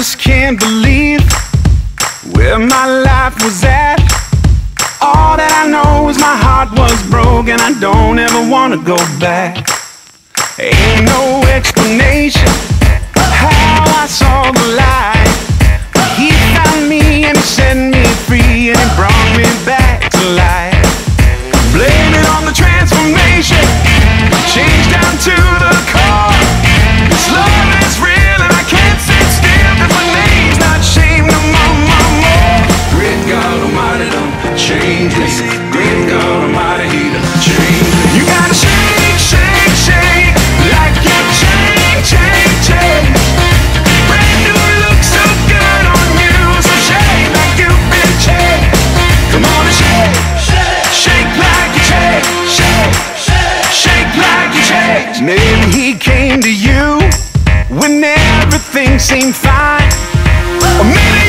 just can't believe where my life was at. All that I know is my heart was broken. I don't ever wanna go back. Ain't no explanation how I saw the light. He found me and he set me free and he brought me back to life. Blame it on the transformation, change down to Maybe he came to you when everything seemed fine. Or maybe